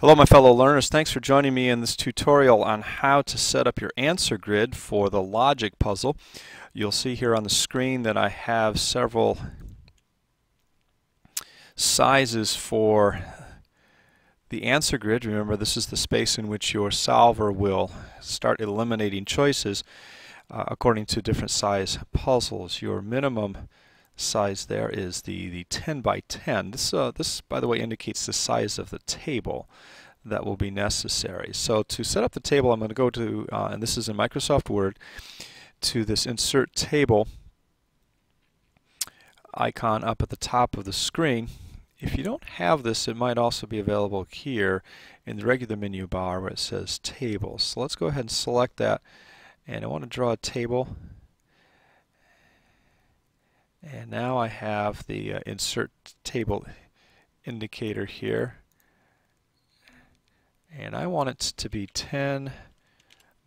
Hello my fellow learners, thanks for joining me in this tutorial on how to set up your answer grid for the logic puzzle. You'll see here on the screen that I have several sizes for the answer grid. Remember this is the space in which your solver will start eliminating choices uh, according to different size puzzles. Your minimum size there is the, the 10 by 10. This, uh, this, by the way, indicates the size of the table that will be necessary. So to set up the table, I'm going to go to, uh, and this is in Microsoft Word, to this Insert Table icon up at the top of the screen. If you don't have this, it might also be available here in the regular menu bar where it says Tables. So let's go ahead and select that. And I want to draw a table and now I have the uh, insert table indicator here. And I want it to be 10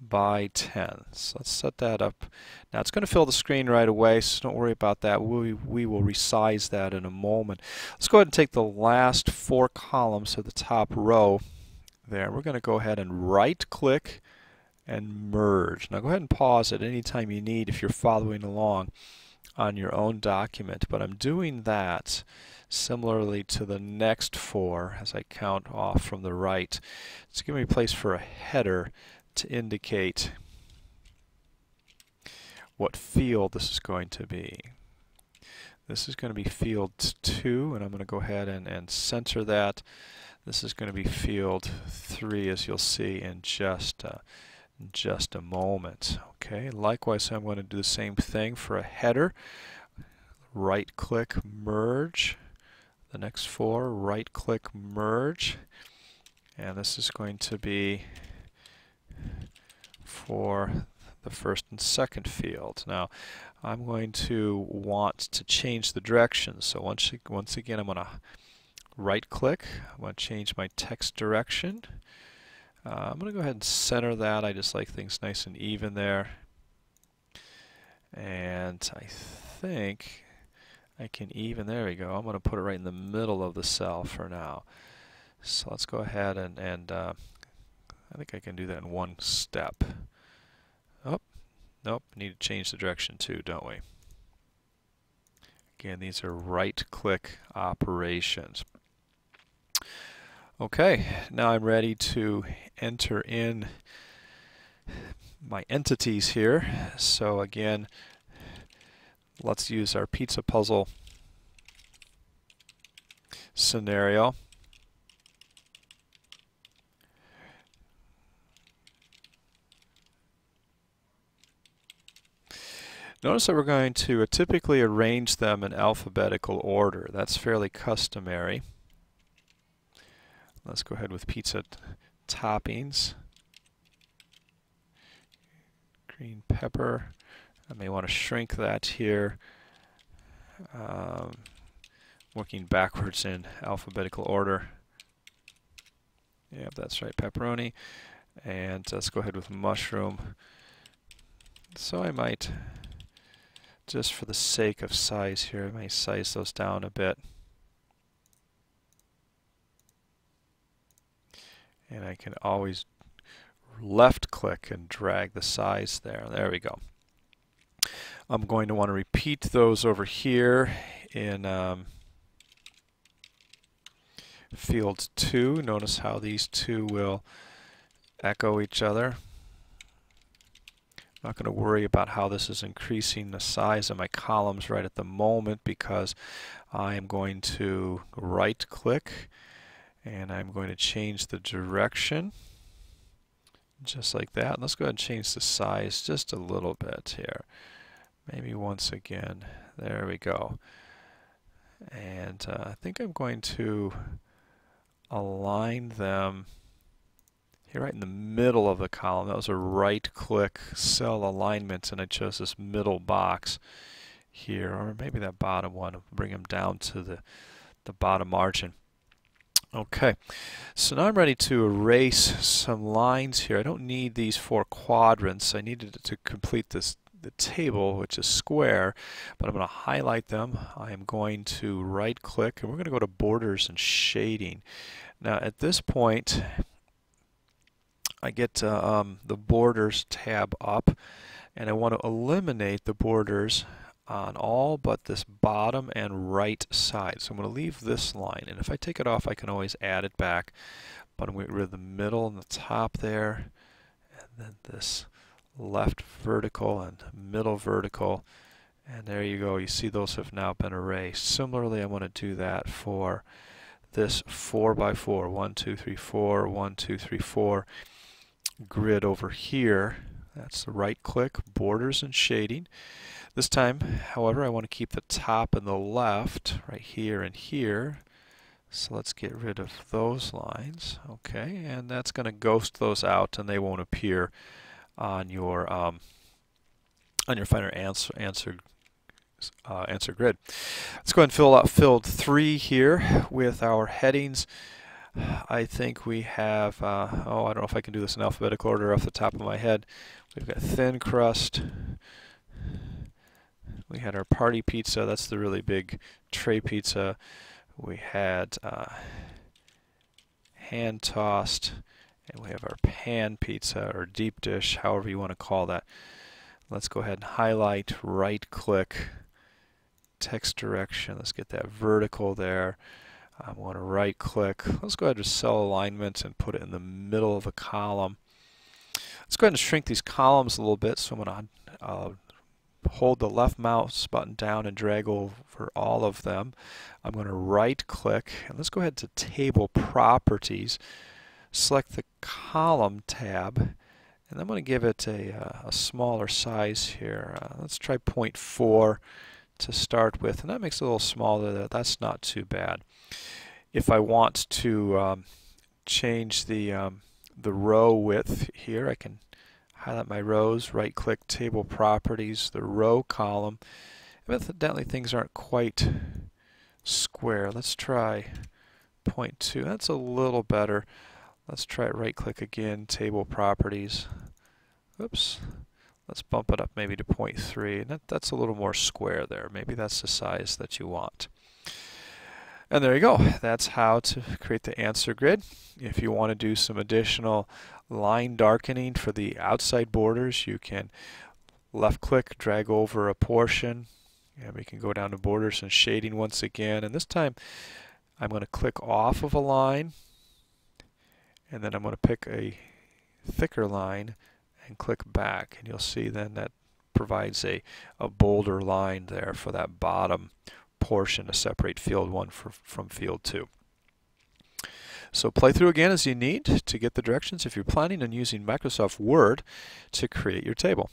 by 10. So let's set that up. Now it's going to fill the screen right away, so don't worry about that. We, we will resize that in a moment. Let's go ahead and take the last four columns of the top row there. We're going to go ahead and right click and merge. Now go ahead and pause at any time you need if you're following along on your own document, but I'm doing that similarly to the next four as I count off from the right. It's giving me a place for a header to indicate what field this is going to be. This is going to be field 2 and I'm going to go ahead and, and center that. This is going to be field 3 as you'll see in just uh, just a moment. Okay, likewise I'm going to do the same thing for a header. Right click merge. The next four, right click merge. And this is going to be for the first and second field. Now I'm going to want to change the direction. So once, once again I'm going to right click. I'm going to change my text direction. Uh, I'm going to go ahead and center that. I just like things nice and even there. And I think I can even, there we go. I'm going to put it right in the middle of the cell for now. So let's go ahead and, and uh, I think I can do that in one step. Oh, nope, need to change the direction too, don't we? Again, these are right-click operations. Okay, now I'm ready to enter in my entities here. So again, let's use our pizza puzzle scenario. Notice that we're going to typically arrange them in alphabetical order. That's fairly customary. Let's go ahead with pizza toppings. Green pepper. I may want to shrink that here. Um, working backwards in alphabetical order. Yep, that's right, pepperoni. And let's go ahead with mushroom. So I might, just for the sake of size here, I may size those down a bit. And I can always left click and drag the size there. There we go. I'm going to want to repeat those over here in um, field 2. Notice how these two will echo each other. I'm not going to worry about how this is increasing the size of my columns right at the moment because I am going to right click and I'm going to change the direction just like that. Let's go ahead and change the size just a little bit here. Maybe once again. There we go. And uh, I think I'm going to align them here right in the middle of the column. That was a right click cell alignment and I chose this middle box here or maybe that bottom one. Bring them down to the, the bottom margin. Okay, so now I'm ready to erase some lines here. I don't need these four quadrants. I needed to complete this the table, which is square, but I'm going to highlight them. I am going to right click and we're going to go to borders and shading. Now at this point, I get uh, um, the borders tab up and I want to eliminate the borders on all but this bottom and right side. So I'm going to leave this line and if I take it off I can always add it back but I'm going to get rid of the middle and the top there and then this left vertical and middle vertical and there you go you see those have now been erased. Similarly I want to do that for this 4 by 4 1 2 3 4 1 2 3 4 grid over here. That's the right click, borders and shading. This time, however, I want to keep the top and the left right here and here. So let's get rid of those lines. Okay, and that's going to ghost those out and they won't appear on your um, on your final answer answer uh, answer grid. Let's go ahead and fill out field three here with our headings. I think we have, uh, oh, I don't know if I can do this in alphabetical order off the top of my head. We've got thin crust. We had our party pizza. That's the really big tray pizza. We had uh, hand tossed. And we have our pan pizza or deep dish, however you want to call that. Let's go ahead and highlight, right click, text direction. Let's get that vertical there. I want to right click. Let's go ahead to cell alignment and put it in the middle of a column. Let's go ahead and shrink these columns a little bit. So I'm going to uh, hold the left mouse button down and drag over all of them. I'm going to right click and let's go ahead to table properties. Select the column tab and I'm going to give it a, uh, a smaller size here. Uh, let's try 0.4 to start with and that makes it a little smaller. That's not too bad if I want to um, change the um, the row width here, I can highlight my rows, right click table properties, the row column. Evidently things aren't quite square. Let's try 0.2. That's a little better. Let's try it right click again, table properties. Oops. Let's bump it up maybe to 0.3. That, that's a little more square there. Maybe that's the size that you want. And there you go. That's how to create the answer grid. If you want to do some additional line darkening for the outside borders, you can left click, drag over a portion, and we can go down to borders and shading once again. And this time I'm going to click off of a line, and then I'm going to pick a thicker line and click back. And you'll see then that provides a, a bolder line there for that bottom portion to separate field 1 for, from field 2. So play through again as you need to get the directions if you're planning on using Microsoft Word to create your table.